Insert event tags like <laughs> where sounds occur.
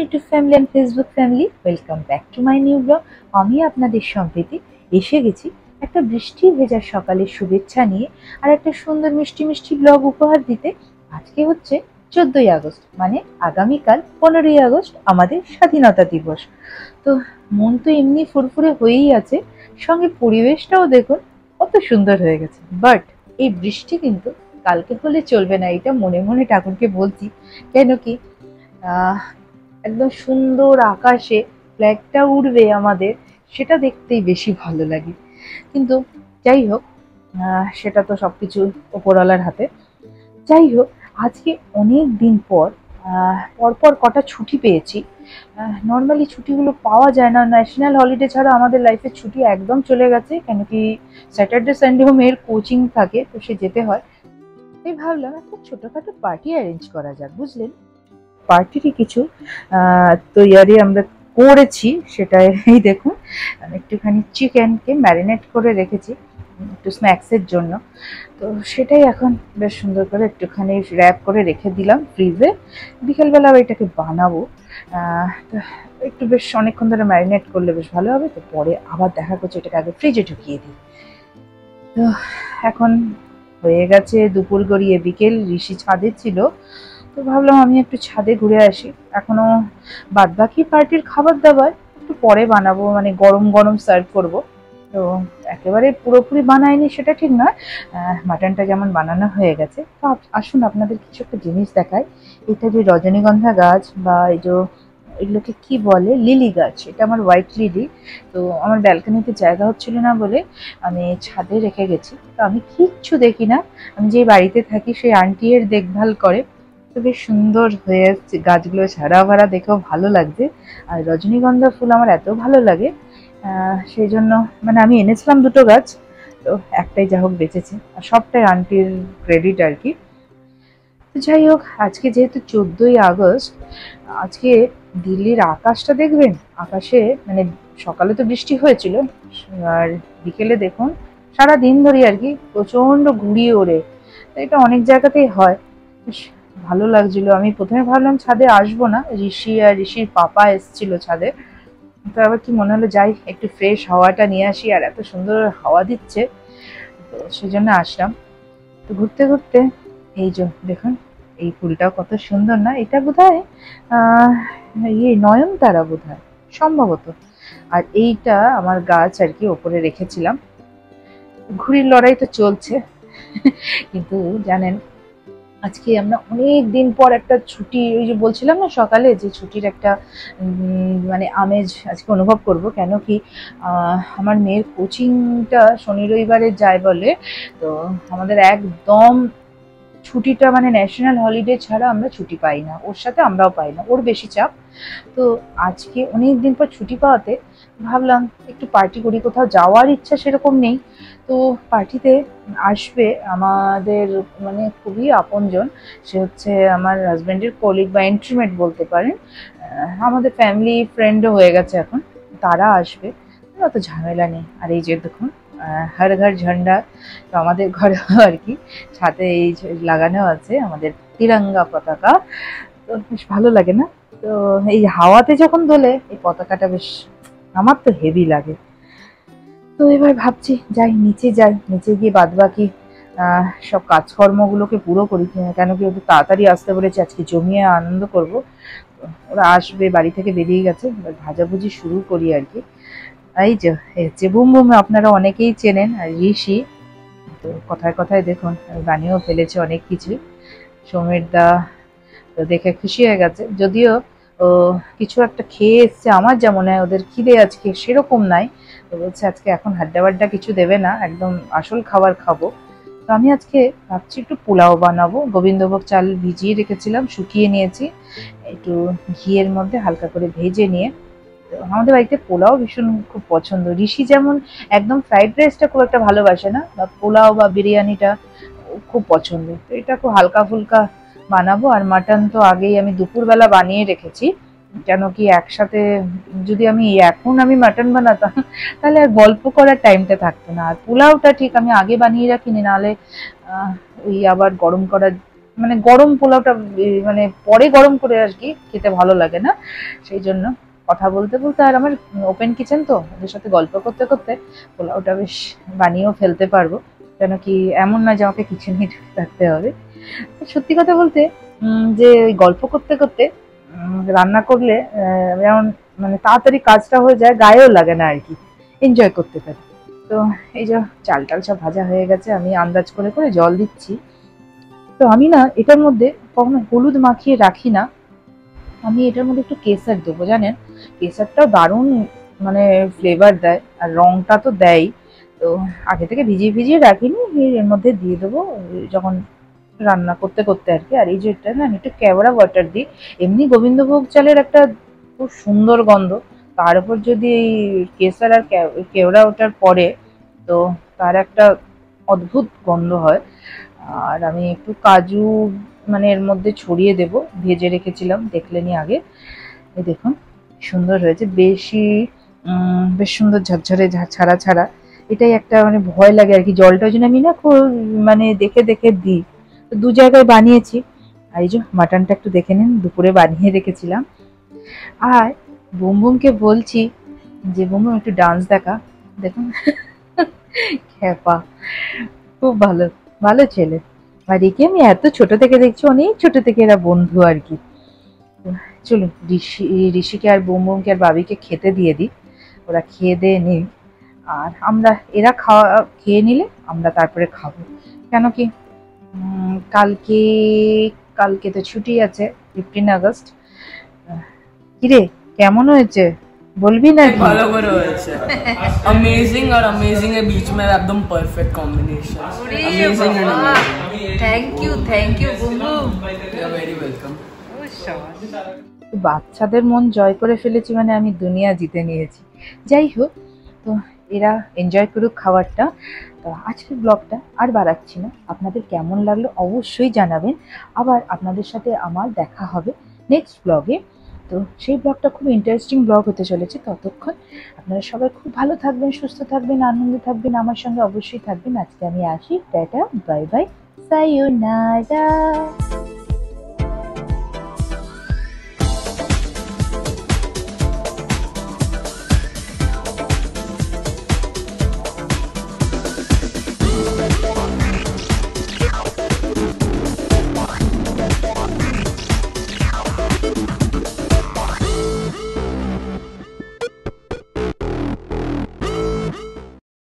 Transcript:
YouTube family and Facebook family welcome back to my new blog আমি আপনাদের সম্প্রীতি, এসে গেছি একটা বৃষ্টি ভেজা সকালের শুভেচ্ছা নিয়ে আর একটা সুন্দর মিষ্টি মিষ্টি ব্লগ উপহার দিতে। আজকে হচ্ছে চোদ্দোই আগস্ট মানে আগামীকাল পনেরোই আগস্ট, আমাদের স্বাধীনতা দিবস। তো মন তো এমনি ফুরফুরে হয়েই আছে, সঙ্গে পরিবেশটাও দেখুন কত সুন্দর হয়ে গেছে। বাট এই বৃষ্টি কিন্তু কালকে হলে চলবে না, এটা মনে মনে ঠাকুরকে বলছি। কেন কি একদম সুন্দর আকাশে ফ্ল্যাগটা উড়বে আমাদের, সেটা দেখতেই বেশি ভালো লাগে। কিন্তু যাই হোক সেটা তো সব কিছু ওপরওয়ালার হাতে। যাই হোক, আজকে অনেক দিন পর পরপর কটা ছুটি পেয়েছি। নর্মালি ছুটিগুলো পাওয়া যায় না। ন্যাশনাল হলিডে ছাড়া আমাদের লাইফে ছুটি একদম চলে গেছে, কেন কি স্যাটারডে সানডেও মেয়ের কোচিং থাকে, তো সে যেতে হয়। তাই ভাবলাম একটা ছোটোখাটো পার্টি অ্যারেঞ্জ করা যাক, বুঝলেন? পার্টিরই কিছু তৈয়ারি আমরা করেছি সেটা <laughs> এই দেখুন একটুখানি চিকেনকে ম্যারিনেট করে রেখেছি, একটু স্ন্যাক্সের জন্য। তো সেটাই এখন বেশ সুন্দর করে একটুখানি র্যাপ করে রেখে দিলাম ফ্রিজে। বিকেলবেলা এটাকে বানাবো। একটু বেশ অনেকক্ষণ ধরে ম্যারিনেট করলে বেশ ভালো হবে, তো পরে আবার দেখা করছি, এটাকে আগে ফ্রিজে ঢুকিয়ে দিই। তো এখন হয়ে গেছে দুপুর গড়িয়ে, বিকেল ঋষি ছাদে ছিল। তো ভাবলাম আমি একটু ছাদে ঘুরে আসি। এখনও বাদ বাকি পার্টির খাবার দাবার একটু পরে বানাবো মানে গরম গরম সার্ভ করব। তো একেবারে পুরোপুরি বানায়নি সেটা ঠিক নয়। মাটনটা যেমন বানানো হয়ে গেছে। তো আসুন আপনাদের কিছু একটা জিনিস দেখায় এটা যে রজনীগন্ধা গাছ বা এই যে এগুলোকে কি বলে? লিলি গাছ। এটা আমার হোয়াইট লিলি তো আমার ব্যালকনিতে জায়গা হচ্ছিল না বলে আমি ছাদে রেখে গেছি। তো আমি কিচ্ছু দেখি না। আমি যে বাড়িতে থাকি সেই আন্টি এর দেখভাল করে। বেশ সুন্দর হয়ে আসছে গাছগুলো ছাড়া ভাড়া দেখেও ভালো লাগছে। আর রজনীগন্ধা ফুল আমার এত ভালো লাগে সেই জন্য মানে আমি এনেছিলাম দুটো গাছ, তো একটাই যা হোক বেঁচেছে। আর সবটাই আন্টির ক্রেডিট আর কি। তো যাই হোক, আজকে যেহেতু চোদ্দোই আগস্ট, আজকে দিল্লির আকাশটা দেখবেন? আকাশে মানে সকালে তো বৃষ্টি হয়েছিল, আর বিকেলে দেখুন সারা দিন ধরে আর কি প্রচণ্ড ঘুরিয়ে ওড়ে। এটা অনেক জায়গাতেই হয়। ভালো লাগছিল। আমি প্রথমে ভাবলাম ছাদে আসব না, ঋষি আর ঋষির পাপা এসছিল ছাদে। তো আবার কি মনে হলো, যাই, একটু ফ্রেশ হাওয়াটা নিয়ে আসি, আর এত সুন্দর হাওয়া দিচ্ছে। তো সেজন্য আসলাম। তো ঘুরতে ঘুরতে, এই যে দেখুন, এই ফুলটাও কত সুন্দর না, এটা বোধ হয় ইয়ে নয়নতারা বোধ হয় সম্ভবত। আর এইটা আমার গাছ আর কি ওপরে রেখেছিলাম। ঘুড়ির লড়াই তো চলছে, কিন্তু জানেন আজকে আমরা অনেক দিন পর একটা ছুটি, ওই যে বলছিলাম না সকালে যে ছুটির একটা মানে আমেজ আজকে অনুভব করব। কেন কি আমার মেয়ের কোচিংটা শনি রবিবারে যায় বলে, তো আমাদের একদম ছুটিটা মানে ন্যাশনাল হলিডে ছাড়া আমরা ছুটি পাই না। ওর সাথে আমরাও পাই না। ওর বেশি চাপ। তো আজকে অনেক দিন পর ছুটি পাওয়াতে ভাবলাম একটু পার্টি করি, কোথাও যাওয়ার ইচ্ছা সেরকম নেই। তো পার্টিতে আসবে আমাদের মানে খুবই আপনজন, সে হচ্ছে আমার হাজব্যান্ডের কলিগ বা এন্ট্রিমেট বলতে পারেন। আমাদের ফ্যামিলি ফ্রেন্ডও হয়ে গেছে এখন, তারা আসবে অত ঝামেলা নেই। আর এই যে দেখুন হর ঘর ঝান্ডা, তো আমাদের ঘরেও আর কি, ছাদে এই লাগানো আছে আমাদের তিরঙ্গা পতাকা। তো বেশ ভালো লাগে না? তো এই হাওয়াতে যখন দোলে, এই পতাকাটা বেশ আমার তো হেভি লাগে। তো এবার ভাবছি, যাই, নিচে যাই, নিচে গিয়ে বাদ বাকি সব কাজকর্মগুলোকে পুরো করি, কেন কি একটু তাড়াতাড়ি আসতে বলেছে, আজকে জমিয়ে আনন্দ করব। ওরা আসবে, বাড়ি থেকে বেরিয়ে গেছে, এবার ভাজাভুজি শুরু করি আর কি। এই যে বুম বুম, আপনারা অনেকেই চেনেন, আর ঋষি, তো কথায় কথায় দেখুন, বানিয়েও ফেলেছে অনেক কিছু সমীর দা তো দেখে খুশি হয়ে গেছে, যদিও কিছু একটা খেয়ে এসছে, আমার যা মনে হয় ওদের খিদে আজকে সেরকম নাই। তো বলছে আজকে এখন হাড্ডা কিছু দেবে না, একদম আসল খাবার খাব। তো আমি আজকে ভাবছি একটু পোলাও বানাবো। গোবিন্দভোগ চাল ভিজিয়ে রেখেছিলাম, শুকিয়ে নিয়েছি। একটু ঘিয়ের মধ্যে হালকা করে ভেজে নিয়ে। আমাদের বাড়িতে পোলাও ভীষণ খুব পছন্দ। ঋষি যেমন একদম ফ্রাইড রাইসটা খুব একটা ভালোবাসে না, বা পোলাও বা বিরিয়ানিটা খুব পছন্দ। তো এটা খুব হালকা ফুলকা বানাবো আর মাটন তো আগেই আমি দুপুরবেলা বানিয়ে রেখেছি। কেন কি একসাথে যদি আমি এখন আমি মাটন বানাতাম, তাহলে আর গল্প করার টাইমটা থাকতো না। আর পোলাওটা ঠিক আমি আগে বানিয়ে রাখিনি, নাহলে ওই আবার গরম করার মানে গরম পোলাওটা মানে পরে গরম করে আর কি খেতে ভালো লাগে না। সেই জন্য কথা বলতে বলতে আর আমার ওপেন কিচেন তো, ওদের সাথে গল্প করতে করতে পোলাওটা বেশ বানিয়েও ফেলতে পারব। কেন কি এমন না যে আমাকে কিচেনে ঢুকে থাকতে হবে। সত্যি কথা বলতে যে ওই গল্প করতে করতে রান্না করলে যেমন মানে তাড়াতাড়ি কাজটা হয়ে যায়, গায়েও লাগে না আর কি। এনজয় করতে পারি। তো এই যে চাল টাল সব ভাজা হয়ে গেছে, আমি আন্দাজ করে করে জল দিচ্ছি। তো আমি না এটার মধ্যে কখনো হলুদ মাখিয়ে রাখি না। আমি এটার মধ্যে একটু কেসার দেবো, জানেন? কেসারটাও দারুণ মানে ফ্লেভার দেয়, আর রংটা তো দেয় তো আগে থেকে ভিজিয়ে ভিজিয়ে রাখিনি, এর মধ্যে দিয়ে দেবো, যখন রান্না করতে করতে আর কি। আর এই যে এটা না, আমি একটু কেওড়া ওয়াটার দিই। এমনি গোবিন্দভোগ চালের একটা খুব সুন্দর গন্ধ। তার উপর যদি এই কেসার আর কেওড়া ওটার পরে, তো তার একটা অদ্ভুত গন্ধ হয়। আর আমি একটু কাজু মানে এর মধ্যে ছড়িয়ে দেব, ভেজে রেখেছিলাম দেখলেনি আগে। এই দেখুন সুন্দর হয়েছে। বেশি বেশ সুন্দর ঝরঝরে ছাড়া ছাড়া। এটাই একটা মানে ভয় লাগে আর কি। জলটা ওই জন্য আমি না খুব মানে দেখে দেখে দিই। তো দু জায়গায় বানিয়েছি। আর এই যে মাটনটা একটু দেখে নিন, দুপুরে বানিয়ে রেখেছিলাম। আর বুমবুমকে বলছি যে বুম বুম একটু ডান্স দেখা। দেখুন খ্যাপা খুব ভালো ভালো ছেলে। আর একে আমি এত ছোট থেকে দেখছি, অনেক ছোট থেকে এরা বন্ধু আর কি। চলুন, ঋষি, ঋষিকে আর বুম বুমকে আর বাবিকে খেতে দিয়ে দিই। ওরা খেয়ে দিয়ে নিই আর আমরা, এরা খাওয়া, খেয়ে নিলে আমরা তারপরে খাব। কেন কি কালকে কালকে তো ছুটি আছে ফিফটিন আগস্ট কিরে কেমন হয়েছে বলবি না ভালো করে হয়েছে অ্যামেজিং আর অ্যামেজিং এর बीच में एकदम perfect combination amazing and thank you thank you বুমু you are very welcome বাচ্চাদের মন জয় করে ফেলেছি মানে আমি দুনিয়া জিতে নিয়েছি যাই হোক তো এরা এনজয় করুক খাবারটা। তো আজকের ব্লগটা আর বাড়াচ্ছি না। আপনাদের কেমন লাগল অবশ্যই জানাবেন। আবার আপনাদের সাথে আমার দেখা হবে নেক্সট ব্লগে তো সেই ব্লগটা খুব ইন্টারেস্টিং ব্লগ হতে চলেছে ততক্ষণ। আপনারা সবাই খুব ভালো থাকবেন, সুস্থ থাকবেন, আনন্দে থাকবেন। আমার সঙ্গে অবশ্যই থাকবেন। আজকে আমি আসি। টাটা বাই বাই সাইও নারা